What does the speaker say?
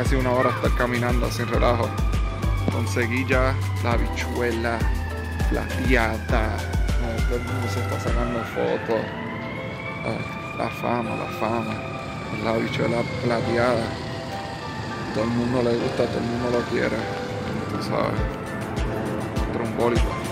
Casi una hora estar caminando sin relajo. Conseguí ya la bichuela plateada. Todo el mundo se está sacando fotos. Ah, la fama, la fama. La bichuela plateada. Todo el mundo le gusta, todo el mundo lo quiere. Tú sabes. Trombólico.